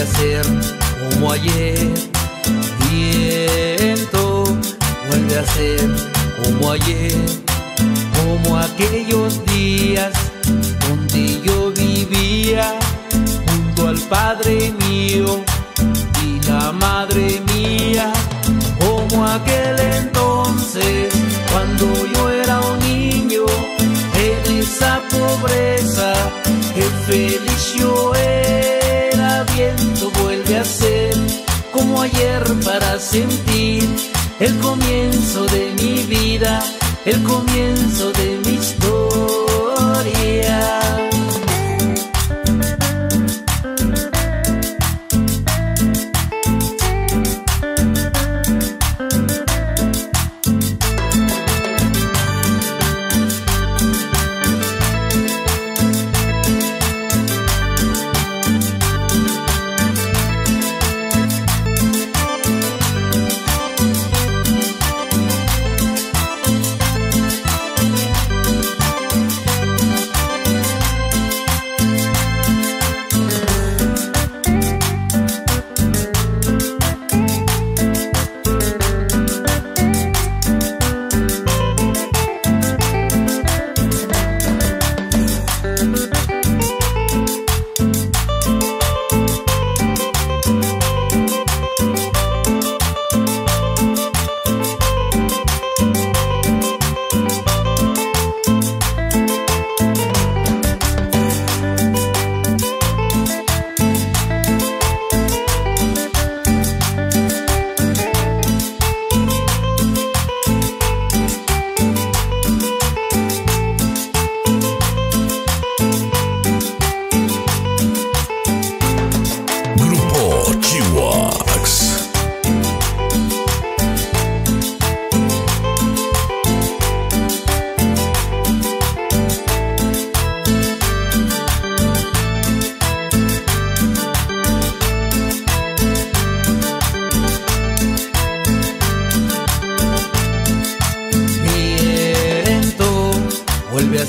vuelve a ser como ayer. Viento vuelve a ser como ayer, como aquellos días donde yo vivía junto al Padre mío y la Madre mía, como aquel entonces cuando yo era un niño en esa pobreza, que feliz yo era, sentir el comienzo de mi vida, el comienzo de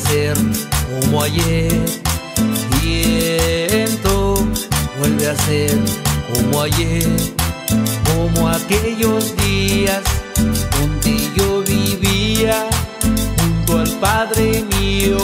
ser como ayer. Viento vuelve a ser como ayer. Como aquellos días donde yo vivía junto al Padre mío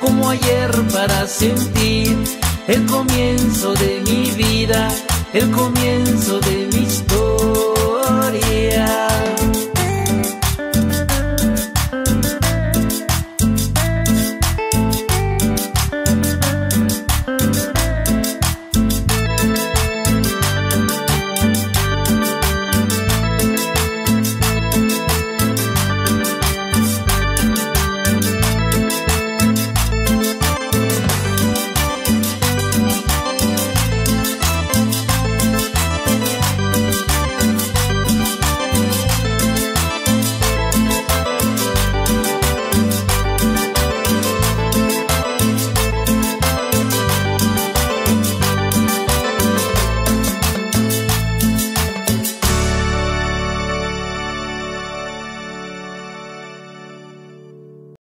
como ayer para sentir el comienzo de mi vida el comienzo de